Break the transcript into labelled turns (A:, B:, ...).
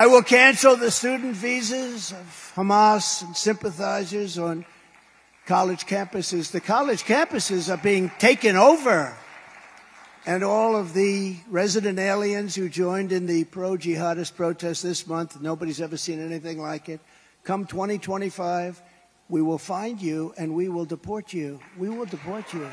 A: I will cancel the student visas of Hamas and sympathizers on college campuses. The college campuses are being taken over. And all of the resident aliens who joined in the pro jihadist protest this month, nobody's ever seen anything like it. Come 2025, we will find you and we will deport you. We will deport you.